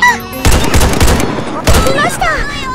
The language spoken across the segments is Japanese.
の僕やりました。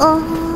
Oh.